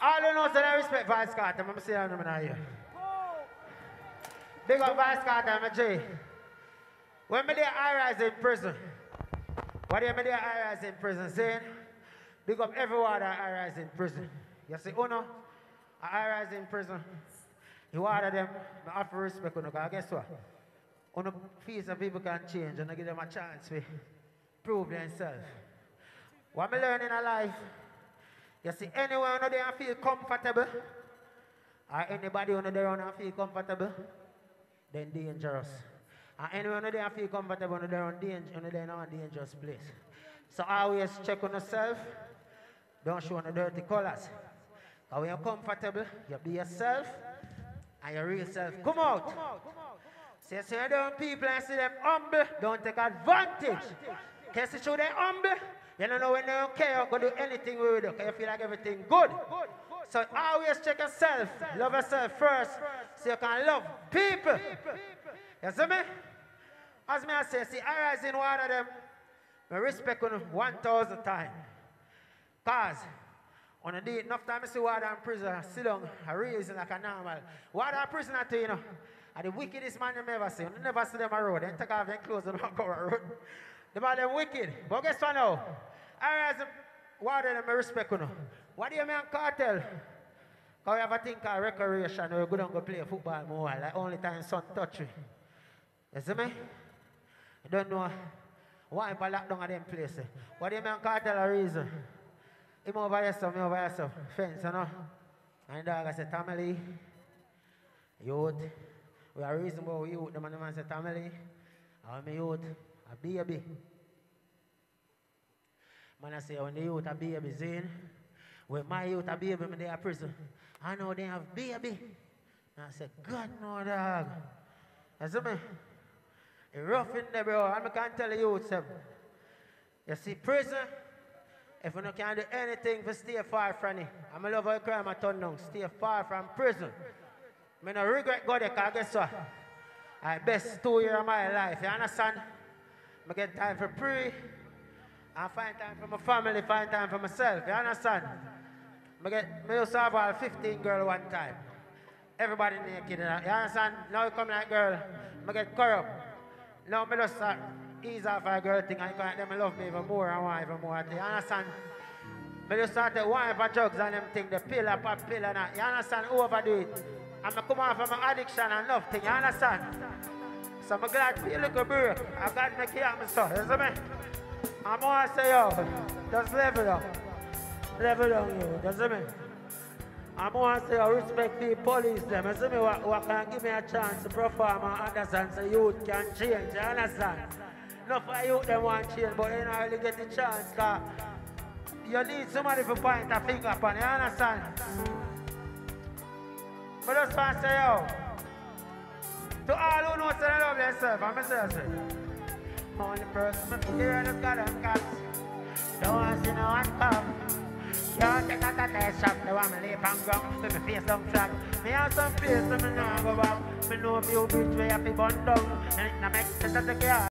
All you know, say I respect Vybz Kartel. I'm saying I'm not here. Big up Vybz Kartel, my J. When me there, I rise in prison. What do you mean I rise in prison? Saying, big up everyone that I rise in prison. You see, oh no, I rise in prison. You order them, I have to respect you, because guess what? On feel some people can change and I give them a chance to prove themselves. What I learn in life, you see, anyone who there feel comfortable, or anybody who there and feel comfortable, then dangerous. And anyone who there feel comfortable, they're on danger, they're in a dangerous place. So always check on yourself. Don't show no dirty colors. Because when you're comfortable, you be yourself and your real self. Come out. See, see them people and see them humble, don't take advantage. Because you show them humble, you don't know when they don't care, you go do anything with you, because you feel like everything good. So always check yourself, love yourself first, so you can love people. You see me? As me I say, see, I rise in one of them, I respect on 1,000 times. Because on a day, enough time I see water in prison, sit down, I raise like a normal. Water in prison, I tell you, know, are the wickedest man you ever see. You never see them on road. They take off their clothes and walk over the road. The man them wicked. But guess what now? I rise water them I respect you know. What do you mean Kartel? Because we have a thing called recreation where we go down go play football more like only time sun touch me. You see me? You don't know why I lock down at them places. What do you mean Kartel a reason? Him over here, some over some fence, you know. And dog, I said, family, youth. We are reason why we youth, the man, the man said, family, I'm a youth, a baby. Man, I say, when the youth a baby, Zane, when my youth a baby, when they are prison, I know they have baby. And I said, God, no, dog. You see me? It's rough in there, bro. I can't tell you, youth, sir. You see, prison, if you can't do anything for stay far from it, I'm a love how crime I turn down. Stay far from prison. I no regret God because guess what? I best two years of my life. You understand? I get time for pray. I find time for my family, find time for myself. You understand? I get me used to have all 15 girl one time. Everybody naked. You understand? Now you come like girl, I get corrupt. Now I just uh, ease off a girl thing and them love me even more and want even more. You understand? I just start to wine for drugs and them thing, the pill up and pill and that. You understand? Overdo it. I'm come off from my addiction and love thing, you understand? So I'm glad feel like a break. I got make it happen, so, you see me? I'm to say, yo, just level up. Level down, you, you see me? I'm to say, I respect the police, them. You see me? What, what can give me a chance to perform and understand so youth can change, you understand? Not for youth, them want change, but they don't really get the chance, cause you need somebody to point a finger upon, you understand? But just want to say, yo, to all who know they love themselves, I'm myself, say, only person fear is God and cats. Don't want to see no one come. Can't take out a cat shop, they want me leave on ground, with me face down flat. Me have some face, so me know go back. Me know a few bridge where I fi burn down, and it no make sense to take care.